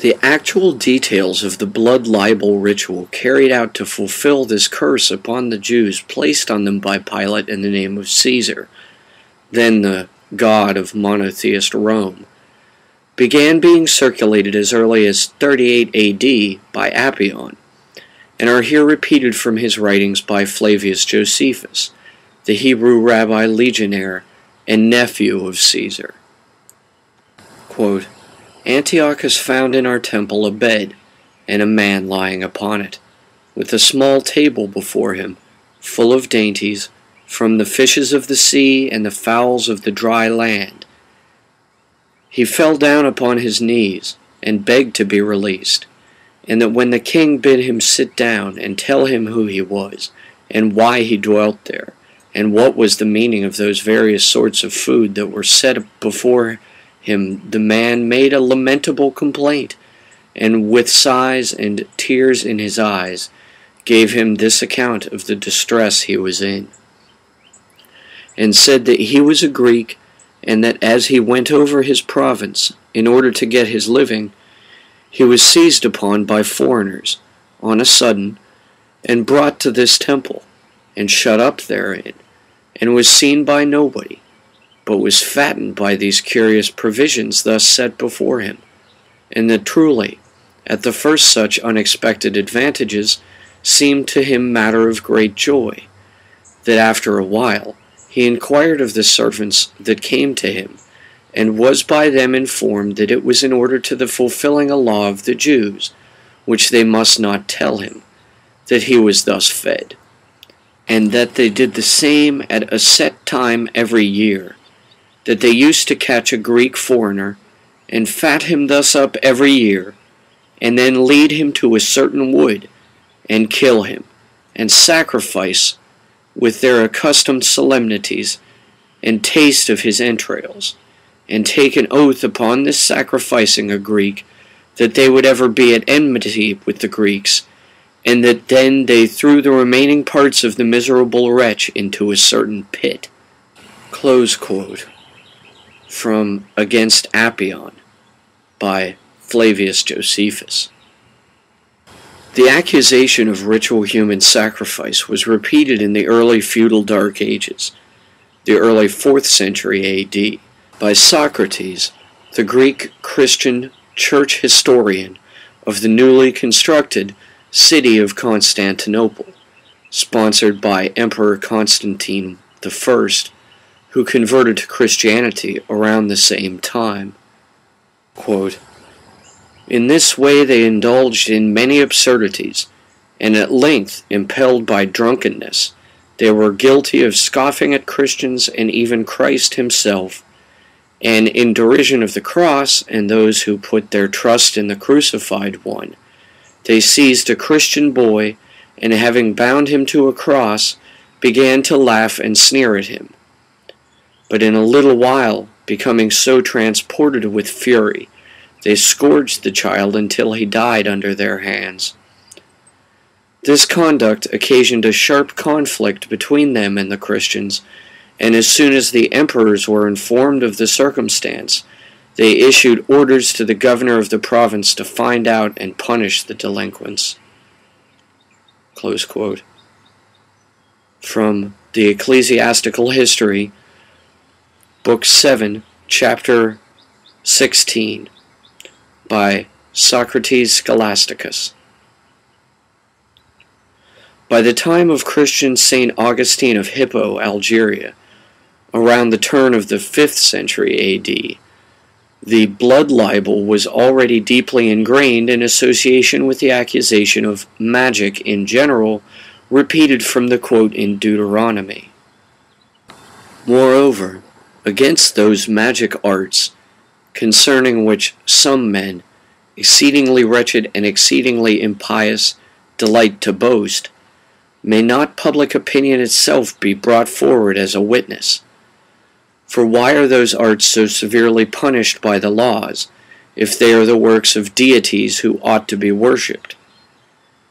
The actual details of the blood libel ritual carried out to fulfill this curse upon the Jews placed on them by Pilate in the name of Caesar, then the god of monotheist Rome, began being circulated as early as 38 AD by Apion, and are here repeated from his writings by Flavius Josephus, the Hebrew rabbi legionnaire and nephew of Caesar. Quote, Antiochus found in our temple a bed, and a man lying upon it, with a small table before him, full of dainties, from the fishes of the sea and the fowls of the dry land. He fell down upon his knees, and begged to be released, and that when the king bid him sit down and tell him who he was, and why he dwelt there, and what was the meaning of those various sorts of food that were set before him, the man made a lamentable complaint, and with sighs and tears in his eyes, gave him this account of the distress he was in, and said that he was a Greek, and that as he went over his province in order to get his living, he was seized upon by foreigners on a sudden, and brought to this temple, and shut up therein, and was seen by nobody but was fattened by these curious provisions thus set before him, and that truly, at the first such unexpected advantages, seemed to him matter of great joy, that after a while he inquired of the servants that came to him, and was by them informed that it was in order to the fulfilling a law of the Jews, which they must not tell him, that he was thus fed, and that they did the same at a set time every year, that they used to catch a Greek foreigner, and fat him thus up every year, and then lead him to a certain wood, and kill him, and sacrifice with their accustomed solemnities, and taste of his entrails, and take an oath upon this sacrificing a Greek, that they would ever be at enmity with the Greeks, and that then they threw the remaining parts of the miserable wretch into a certain pit. From Against Apion by Flavius Josephus. The accusation of ritual human sacrifice was repeated in the early feudal Dark Ages, the early 4th century AD, by Socrates, the Greek Christian church historian of the newly constructed city of Constantinople, sponsored by Emperor Constantine I who converted to Christianity around the same time. Quote, in this way they indulged in many absurdities, and at length, impelled by drunkenness, they were guilty of scoffing at Christians and even Christ himself, and in derision of the cross and those who put their trust in the crucified one, they seized a Christian boy, and having bound him to a cross, began to laugh and sneer at him but in a little while, becoming so transported with fury, they scourged the child until he died under their hands. This conduct occasioned a sharp conflict between them and the Christians, and as soon as the emperors were informed of the circumstance, they issued orders to the governor of the province to find out and punish the delinquents. From the Ecclesiastical History Book 7, Chapter 16, by Socrates Scholasticus. By the time of Christian St. Augustine of Hippo, Algeria, around the turn of the 5th century AD, the blood libel was already deeply ingrained in association with the accusation of magic in general, repeated from the quote in Deuteronomy. Moreover, against those magic arts concerning which some men, exceedingly wretched and exceedingly impious, delight to boast, may not public opinion itself be brought forward as a witness? For why are those arts so severely punished by the laws, if they are the works of deities who ought to be worshipped?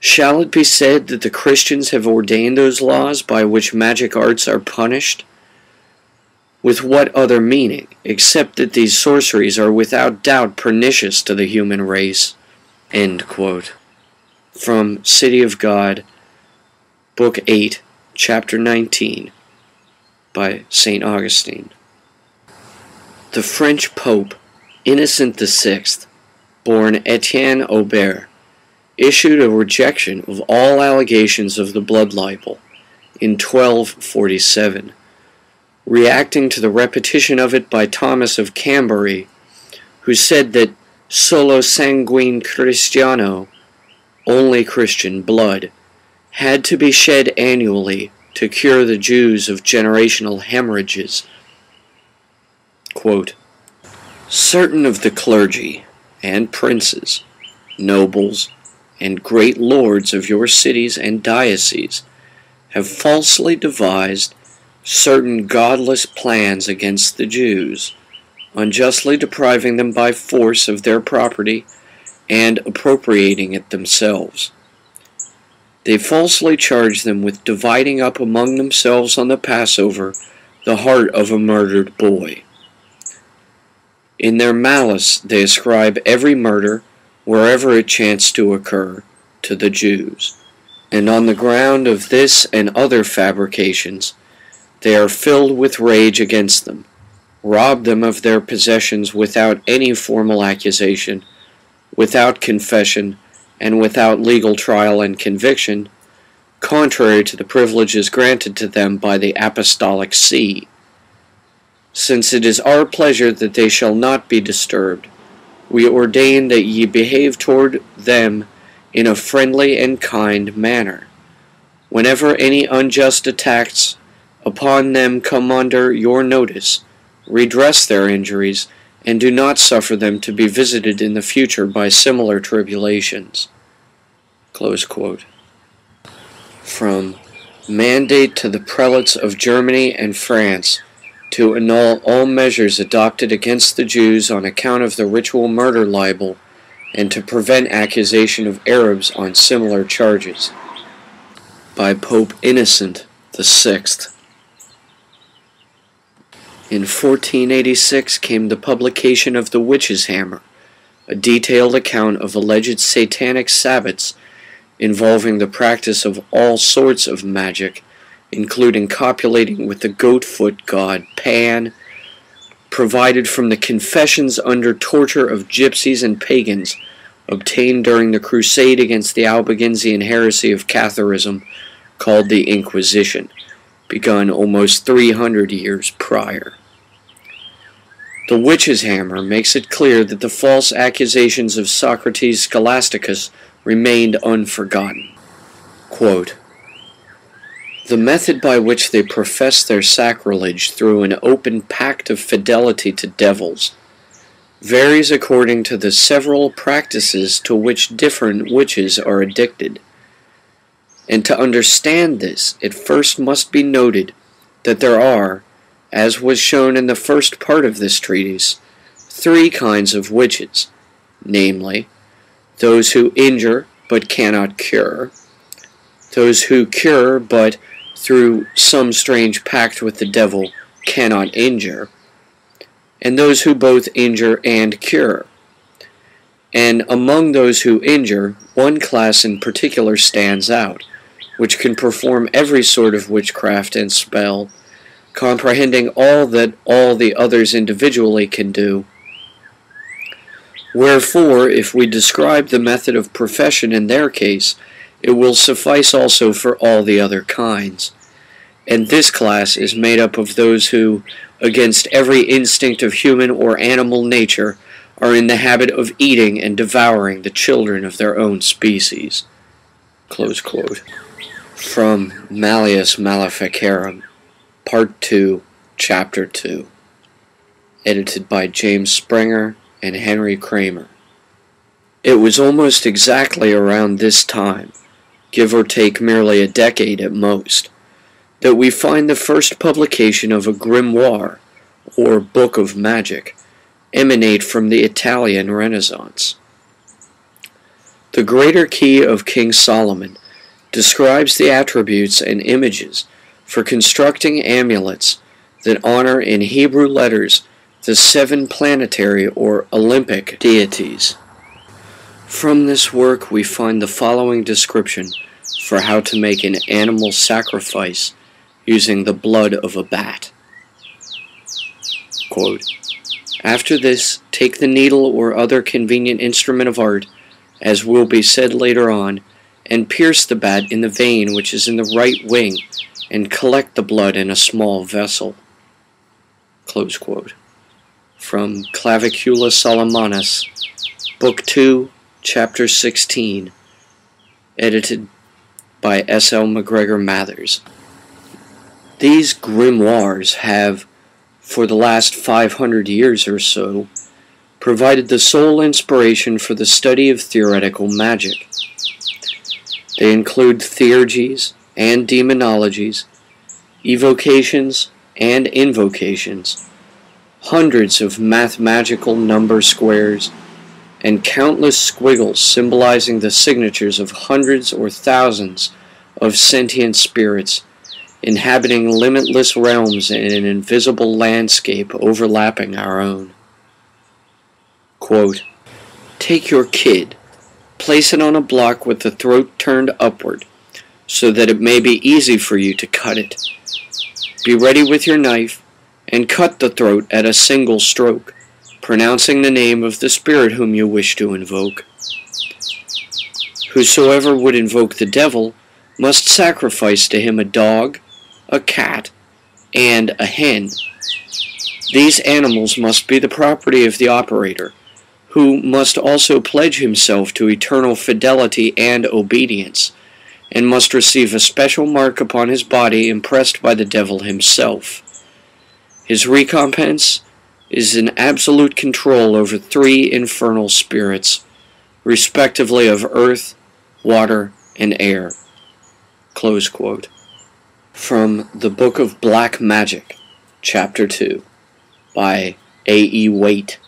Shall it be said that the Christians have ordained those laws by which magic arts are punished? With what other meaning, except that these sorceries are without doubt pernicious to the human race? From City of God, Book 8, Chapter 19, by St. Augustine. The French Pope, Innocent VI, born Etienne Aubert, issued a rejection of all allegations of the blood libel in 1247 reacting to the repetition of it by Thomas of Cambury, who said that solo sanguine Christiano, only Christian blood, had to be shed annually to cure the Jews of generational hemorrhages. Quote, Certain of the clergy and princes, nobles, and great lords of your cities and dioceses have falsely devised certain godless plans against the Jews, unjustly depriving them by force of their property and appropriating it themselves. They falsely charge them with dividing up among themselves on the Passover the heart of a murdered boy. In their malice they ascribe every murder, wherever it chanced to occur, to the Jews. And on the ground of this and other fabrications, they are filled with rage against them, rob them of their possessions without any formal accusation, without confession, and without legal trial and conviction, contrary to the privileges granted to them by the Apostolic See. Since it is our pleasure that they shall not be disturbed, we ordain that ye behave toward them in a friendly and kind manner. Whenever any unjust attacks upon them come under your notice, redress their injuries, and do not suffer them to be visited in the future by similar tribulations. From Mandate to the Prelates of Germany and France to annul all measures adopted against the Jews on account of the ritual murder libel and to prevent accusation of Arabs on similar charges. By Pope Innocent the Sixth. In 1486 came the publication of The Witch's Hammer, a detailed account of alleged satanic sabbats involving the practice of all sorts of magic, including copulating with the goat foot god Pan, provided from the confessions under torture of gypsies and pagans obtained during the crusade against the Albigensian heresy of Catharism called the Inquisition begun almost 300 years prior. The witch's hammer makes it clear that the false accusations of Socrates Scholasticus remained unforgotten. Quote, the method by which they profess their sacrilege through an open pact of fidelity to devils varies according to the several practices to which different witches are addicted. And to understand this, it first must be noted that there are, as was shown in the first part of this treatise, three kinds of witches, namely, those who injure but cannot cure, those who cure but, through some strange pact with the devil, cannot injure, and those who both injure and cure. And among those who injure, one class in particular stands out, which can perform every sort of witchcraft and spell, comprehending all that all the others individually can do. Wherefore, if we describe the method of profession in their case, it will suffice also for all the other kinds. And this class is made up of those who, against every instinct of human or animal nature, are in the habit of eating and devouring the children of their own species. Close quote. From Malleus Maleficarum, Part 2, Chapter 2. Edited by James Sprenger and Henry Kramer. It was almost exactly around this time, give or take merely a decade at most, that we find the first publication of a grimoire, or book of magic, emanate from the Italian Renaissance. The Greater Key of King Solomon describes the attributes and images for constructing amulets that honor in Hebrew letters the seven planetary or Olympic deities. From this work, we find the following description for how to make an animal sacrifice using the blood of a bat. Quote, After this, take the needle or other convenient instrument of art, as will be said later on, and pierce the bat in the vein which is in the right wing, and collect the blood in a small vessel. From Clavicula Solomonis, Book 2, Chapter 16, edited by S. L. MacGregor Mathers. These grimoires have, for the last 500 years or so, provided the sole inspiration for the study of theoretical magic. They include theurgies and demonologies, evocations and invocations, hundreds of mathematical number squares, and countless squiggles symbolizing the signatures of hundreds or thousands of sentient spirits inhabiting limitless realms in an invisible landscape overlapping our own. Quote, Take your kid, place it on a block with the throat turned upward, so that it may be easy for you to cut it. Be ready with your knife, and cut the throat at a single stroke pronouncing the name of the spirit whom you wish to invoke. Whosoever would invoke the devil must sacrifice to him a dog, a cat, and a hen. These animals must be the property of the operator, who must also pledge himself to eternal fidelity and obedience, and must receive a special mark upon his body impressed by the devil himself. His recompense is an absolute control over three infernal spirits, respectively of earth, water, and air. From the Book of Black Magic, Chapter 2, by A. E. Waite.